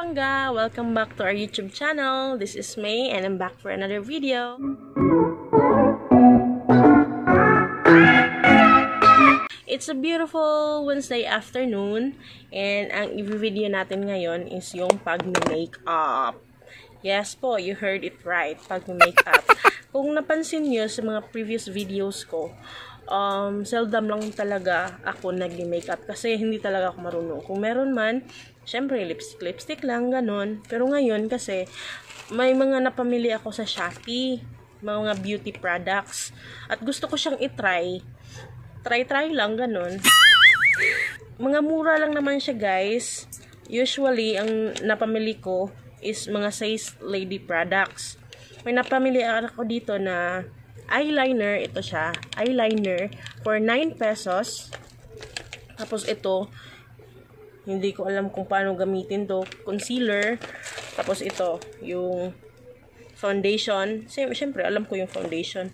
Pangga! Welcome back to our YouTube channel. This is May and I'm back for another video. It's a beautiful Wednesday afternoon and ang i-video natin ngayon is yung pag-makeup. Yes po, you heard it right, pag-makeup. Kung napansin nyo sa mga previous videos ko, um, seldom lang talaga ako nag-makeup kasi hindi talaga ako marunong. Kung meron man, syempre lipstick, lipstick lang, ganun. Pero ngayon kasi, may mga napamili ako sa Shopee, mga beauty products. At gusto ko siyang itry. Try-try lang, ganun. Mga mura lang naman siya, guys. Usually, ang napamili ko is mga size lady products. May napamili ako dito na eyeliner. Ito siya. Eyeliner for 9 pesos. Tapos ito, hindi ko alam kung paano gamitin to. Concealer. Tapos ito, yung foundation. Siyempre, alam ko yung foundation.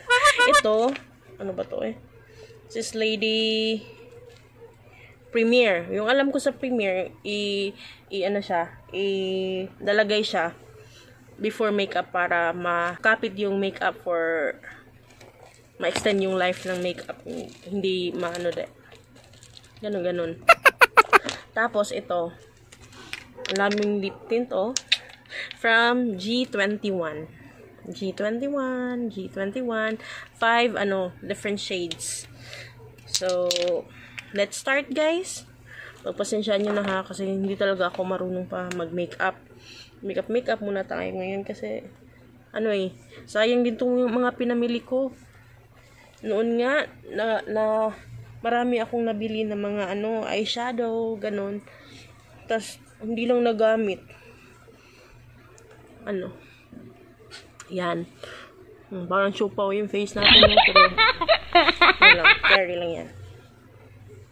ito, ano ba to eh? This lady Premiere. Yung alam ko sa Premiere, i, i ano siya, i dalagay siya before makeup para makapit yung makeup for ma-extend yung life ng makeup. Hindi maano de. Ganun, ganun. Tapos, ito. Laming lip tint, oh. From G21. G21, G21. Five, ano, different shades. So, let's start, guys. Pagpasensyaan nyo na ha, kasi hindi talaga ako marunong pa mag-makeup makeup makeup muna tayo ngayon kasi ano eh sayang din tong mga pinamili ko noon nga na, na marami akong nabili ng mga ano eyeshadow ganon. Tas hindi lang nagamit. Ano? Yan. Hmm, parang chupaw yung face natin pero ano lang carry lang yan.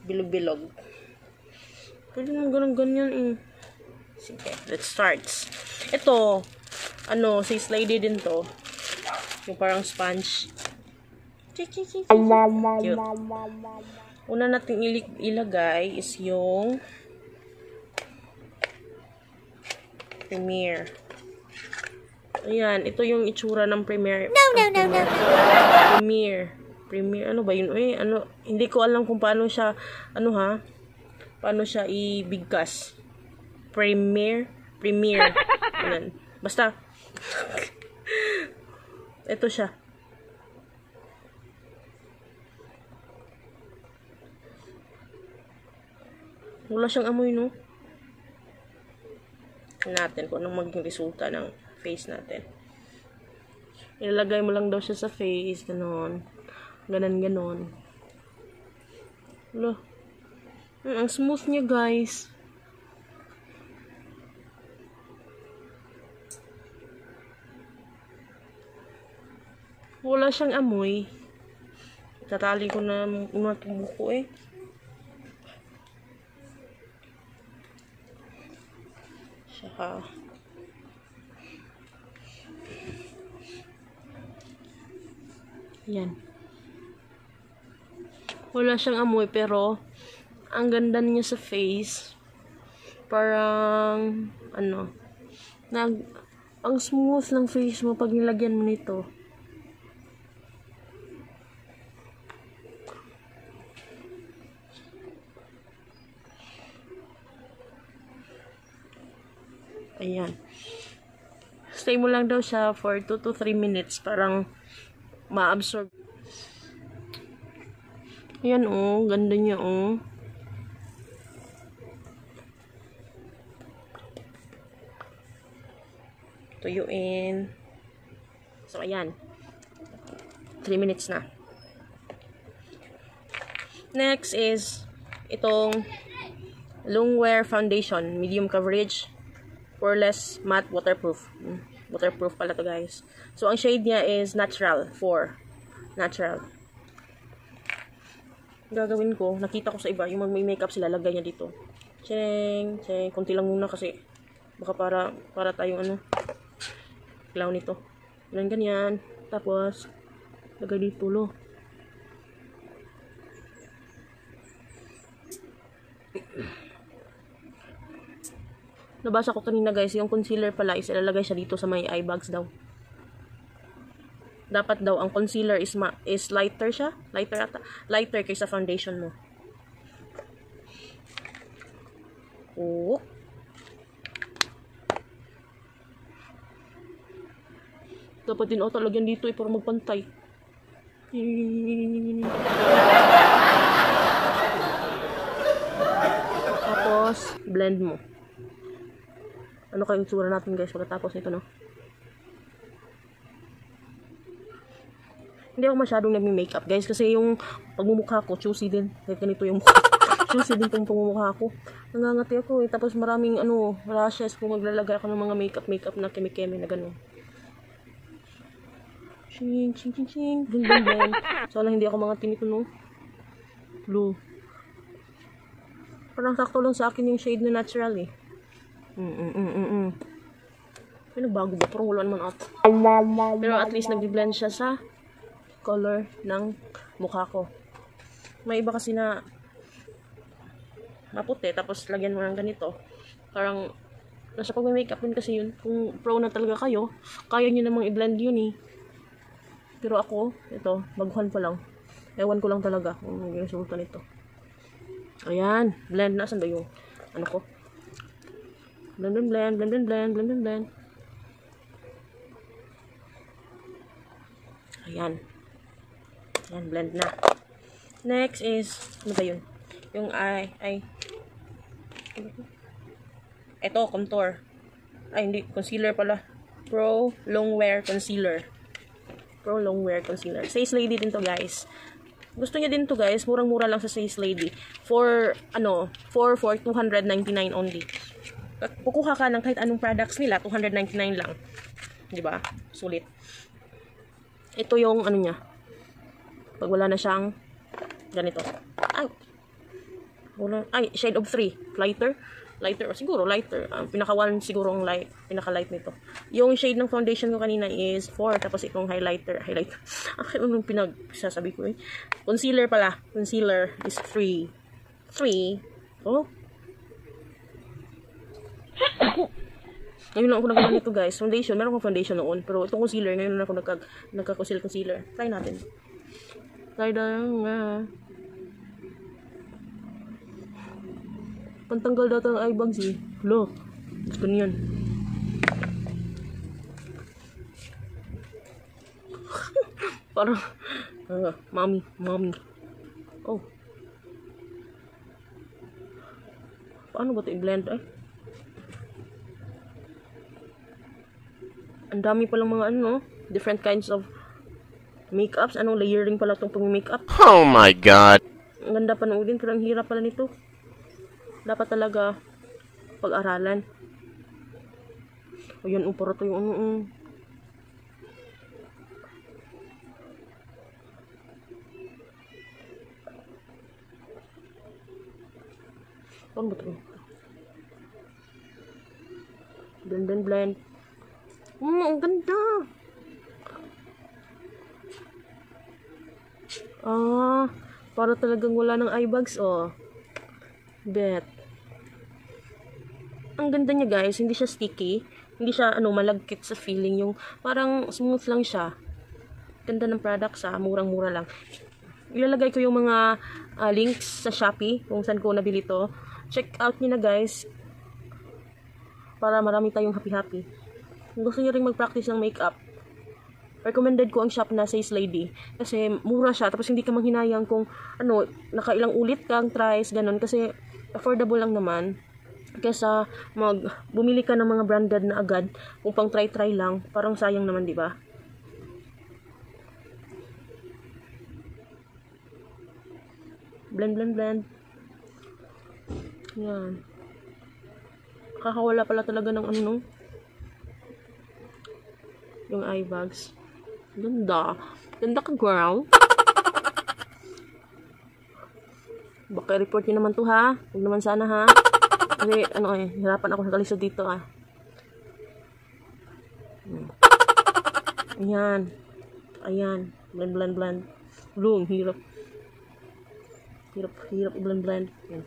Bilog bilog pwede naman ganun ganyan eh. Sige, let's start. Ito, ano, si lady din to. Yung parang sponge. Cute. Una nating ilagay is yung Premiere. Ayan, ito yung itsura ng Premiere. No, no, no, no. Premiere. Premiere, ano ba yun? Uy, ano, hindi ko alam kung paano siya, ano ha, paano siya ibigkas. Premiere. Premiere. Ganun. Basta. Ito siya. Wala siyang amoy, no? natin kung anong maging resulta ng face natin. Ilalagay mo lang daw siya sa face, ganon. Ganon, ganon. Wala. ang smooth niya, guys. Wala siyang amoy. Tatali ko na muna itong buko eh. Saka Yan. Wala siyang amoy pero ang ganda niya sa face. Parang ano nag ang smooth ng face mo pag nilagyan mo nito. Ayan. Stay mo lang daw siya for 2 to 3 minutes. Parang ma-absorb. Ayan oh. Ganda niya oh. Tuyuin. So, ayan. 3 minutes na. Next is itong Longwear Foundation. Medium coverage poreless matte waterproof. Hmm, waterproof pala to guys. So, ang shade niya is natural 4. Natural. Gagawin ko, nakita ko sa iba, yung mag-makeup sila, lagay niya dito. Cheng, cheng. Kunti lang muna kasi baka para para tayong ano clown nito. Ganyan ganyan. Tapos lagay dito lo. Nabasa ko kanina guys, yung concealer pala is ilalagay siya dito sa may eye bags daw. Dapat daw ang concealer is ma is lighter siya, lighter ata, lighter kaysa foundation mo. Oh. Dapat din ata lagyan dito eh para magpantay. Tapos, blend mo. Ano kayong itsura natin guys pagkatapos nito, no? Hindi ako masyadong nagme-makeup guys kasi yung pagmumukha ko, choosy din. Kahit ganito yung mukha. choosy din itong pagmumukha ko. Nangangati ako eh. Tapos maraming ano, rashes kung maglalagay ako ng mga makeup-makeup na keme-keme na gano'n. Ching, ching, ching, ching. Dun, dun, dun. Sana hindi ako mga tinito, no? Blue. Parang sakto lang sa akin yung shade na natural eh. Mm, mm, mm, mm, mm. May nagbago ba? Parang wala naman ata. Pero at least nag-blend siya sa color ng mukha ko. May iba kasi na maputi, tapos lagyan mo ng ganito. Parang, nasa pag-makeup din kasi yun. Kung pro na talaga kayo, kaya nyo namang i-blend yun eh. Pero ako, ito, baguhan pa lang. Ewan ko lang talaga kung yung resulta nito. Ayan, blend. Nasaan ba yung, ano ko? Blend, blend, blend, blend, blend, blend, blend, blend, blend. Ayan. Ayan, blend na. Next is, ano ba yun? Yung eye, ay, ito, contour. Ay, hindi, concealer pala. Pro Long Wear Concealer. Pro Long Wear Concealer. Face Lady din to, guys. Gusto niya din to, guys. Murang-mura lang sa Face Lady. For, ano, for, for 299 only. Kukuha ka ng kahit anong products nila, 299 lang. 'Di ba? Sulit. Ito yung, ano niya, pag wala na siyang ganito. Ay, wala, ay, shade of 3. Lighter. Lighter, or siguro lighter. Ang pinaka one siguro ang light, pinaka light nito. Yung shade ng foundation ko kanina is 4, tapos itong highlighter, highlighter. Akin anong pinagsasabi ko eh. Concealer pala. Concealer is 3. 3. Oh. Ngayon lang ako nagagawa nito guys. Foundation, meron akong foundation noon. Pero itong concealer, ngayon lang ako nagka, nagka-conceal concealer. Try natin. Try na nga. Pantanggal daw ng eye bags eh. Lo. Gusto niyan. Parang, uh, mami, mami. Oh. Paano ba ito i-blend? Ay. Ang dami palang mga ano, different kinds of makeups. Anong layering pala itong pang-makeup. Oh my god. Ang ganda pa din, pero ang hirap pala nito. Dapat talaga pag-aralan. O yan, upara to yung ano. Um, Paano ba ito? Blend, blend, blend. Mm, ang ganda. Ah, para talagang wala ng eye bags, oh. Bet. Ang ganda niya, guys. Hindi siya sticky. Hindi siya, ano, malagkit sa feeling. Yung, parang smooth lang siya. Ganda ng product sa murang-mura lang. Ilalagay ko yung mga uh, links sa Shopee kung saan ko nabili to. Check out niyo na, guys. Para marami tayong happy-happy. Kung gusto niyo rin mag-practice ng makeup, recommended ko ang shop na Says Lady. Kasi mura siya, tapos hindi ka manghinayang kung ano, nakailang ulit kang tries, ganun. Kasi affordable lang naman. Kesa mag bumili ka ng mga branded na agad, kung pang try-try lang, parang sayang naman, di ba? Blend, blend, blend. Yan. Kakawala pala talaga ng ano, no? Yung eye bags. Ganda. Ganda ka, girl. Baka report nyo naman to, ha? Huwag naman sana, ha? Kasi, ano eh, hirapan ako sa kalisod dito, ah. Hmm. Ayan. Ayan. Blend, blend, blend. Blue, hirap. Hirap, hirap i-blend, blend. Ayan.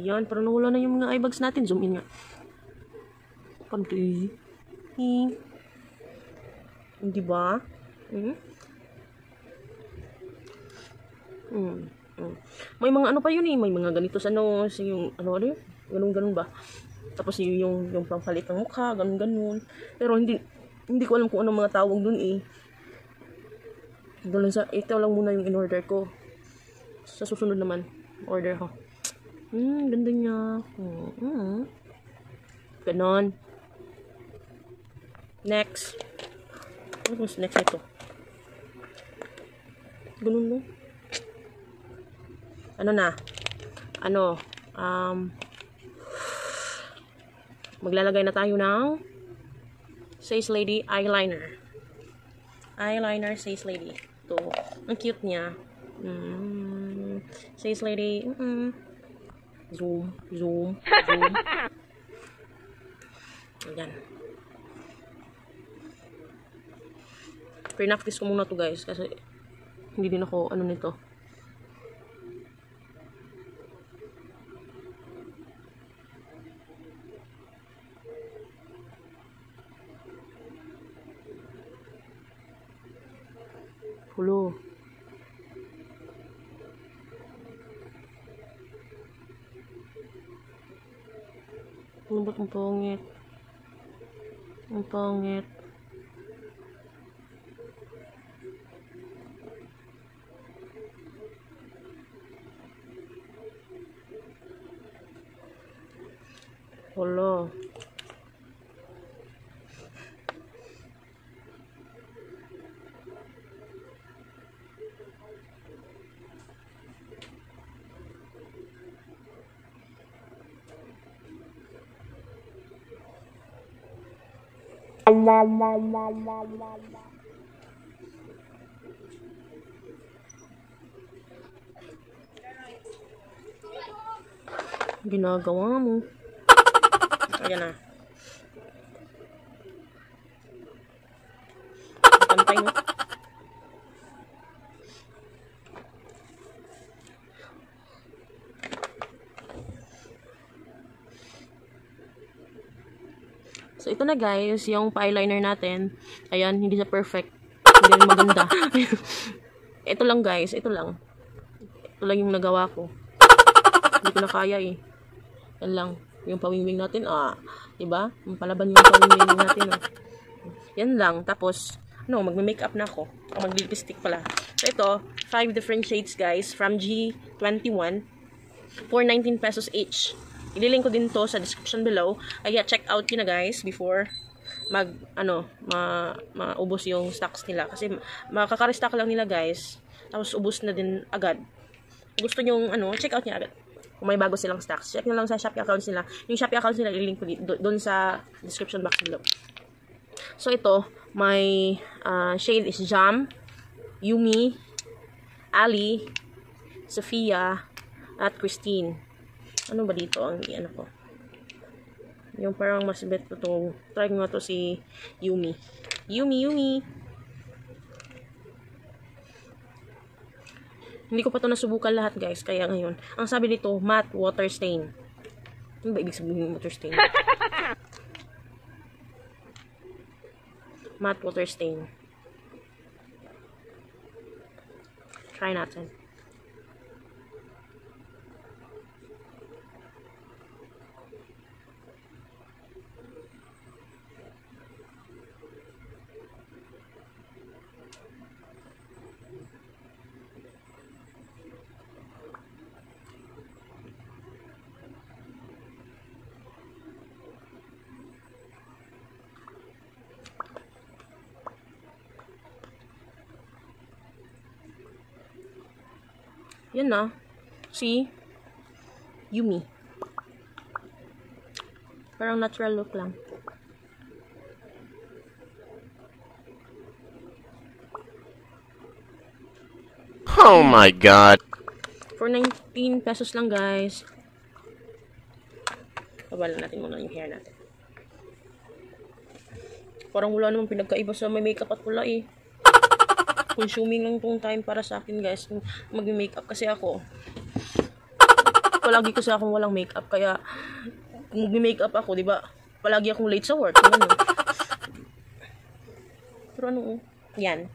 Yan, parang nawala na yung mga eye bags natin. Zoom in nga. Panti. Hi. Di ba? Hmm? Hmm. Hmm. May mga ano pa yun eh. May mga ganito sa nose. Yung ano ano? Ganun ganun ba? Tapos yung yung, yung pampalit ng mukha. Ganun ganun. Pero hindi hindi ko alam kung anong mga tawag dun eh. Doon sa, ito lang muna yung in-order ko. Sa susunod naman, order ko. Hmm, ganda niya. Hmm, hmm. Ganon. Next. Ano mas next ito? Ganun no? Ano na? Ano? Um, maglalagay na tayo ng Says Lady eyeliner. Eyeliner Says Lady. Ito. Ang cute niya. Mm. Says Lady. Mm -mm. Zoom. Zoom. Zoom. Ayan. Pre-practice ko muna to guys kasi hindi din ako ano nito. Hulo. Ano ba't ang pangit? Ang pangit. Wala. Ginagawa mo. Ayan na. Pantay mo. So, ito na guys, yung pa-eyeliner natin. Ayan, hindi siya perfect. Hindi rin maganda. ito lang guys, ito lang. Ito lang yung nagawa ko. Hindi ko na kaya eh. Yan lang. Yung pawingwing natin, ah. Diba? Yung palaban yung pawingwing natin, ah. Yan lang. Tapos, no, magme-makeup na ako. O, mag-lipstick pala. So, ito, five different shades, guys. From G21. 419 pesos each. Ililink ko din to sa description below. Kaya check out yun na guys before mag ano ma maubos yung stocks nila kasi makaka-restock lang nila guys. Tapos ubos na din agad. Gusto niyo ano, check out niya agad. Kung may bago silang stocks, check nyo lang sa Shopee accounts nila. Yung Shopee accounts nila ililink ko doon sa description box below. So ito, my uh, shade is Jam, Yumi, Ali, Sophia, at Christine. Ano ba dito ang ano ko? Yung parang mas bet ko to. Try nga to si Yumi. Yumi, Yumi. Hindi ko pa to nasubukan lahat guys. Kaya ngayon. Ang sabi dito, matte water stain. Ano ba ibig sabihin ng water stain? matte water stain. Try natin. Yan na. See? Yumi. Parang natural look lang. Oh my god. For 19 pesos lang, guys. Babala natin muna yung hair natin. Parang wala namang pinagkaiba sa may makeup at pula eh. Consuming lang tong time para sa akin, guys. Mag-makeup kasi ako. palagi kasi akong walang makeup. Kaya, kung mag-makeup ako, di ba, palagi akong late sa work. Ano, Pero ano, yan.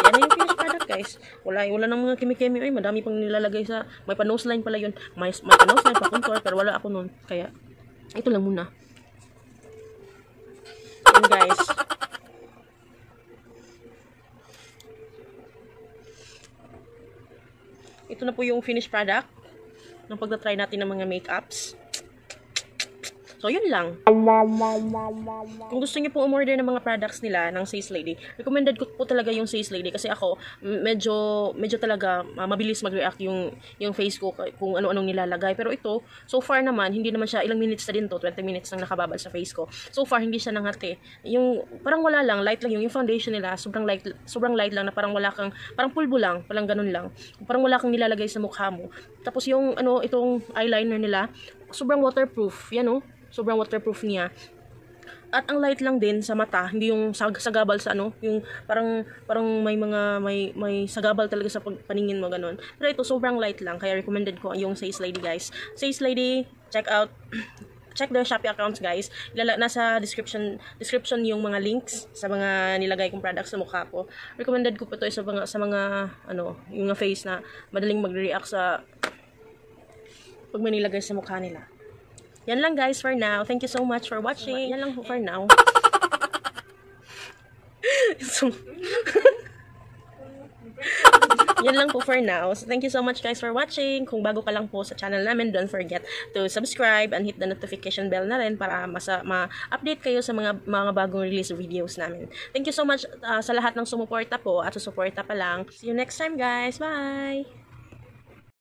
Yan na yung finished product, guys. Wala, wala nang mga kimi-kimi. Ay, madami pang nilalagay sa... May pa-nose line pala yun. May, may pa-nose line, pa-contour, pero wala ako nun. Kaya, ito lang muna. Yan, guys. Ito na po yung finished product ng pagta-try natin ng mga makeups. So, yun lang. Kung gusto niyo po umorder ng mga products nila ng Says Lady, recommended ko po talaga yung Says Lady kasi ako medyo medyo talaga uh, mabilis mag-react yung yung face ko kung ano-anong nilalagay. Pero ito, so far naman hindi naman siya ilang minutes na din to, 20 minutes nang nakababal sa face ko. So far hindi siya nangate. Yung parang wala lang, light lang yung, yung foundation nila, sobrang light sobrang light lang na parang wala kang parang pulbo lang, parang ganun lang. Parang wala kang nilalagay sa mukha mo. Tapos yung ano itong eyeliner nila, sobrang waterproof. Yan oh sobrang waterproof niya. At ang light lang din sa mata, hindi yung sag sagabal sa ano, yung parang parang may mga may may sagabal talaga sa paningin mo ganun. Pero ito sobrang light lang, kaya recommended ko yung Says Lady guys. Says Lady, check out check their Shopee accounts guys. Ilala nasa description description yung mga links sa mga nilagay kong products sa mukha ko. Recommended ko po to sa mga sa mga ano, yung mga face na madaling magre-react sa pag may nilagay sa mukha nila. Yan lang guys for now. Thank you so much for watching. Yan lang for now. so, yan lang po for now. So, thank you so much guys for watching. Kung bago ka lang po sa channel namin, don't forget to subscribe and hit the notification bell na rin para masa, ma-update kayo sa mga mga bagong release videos namin. Thank you so much uh, sa lahat ng sumuporta po at susuporta pa lang. See you next time guys. Bye!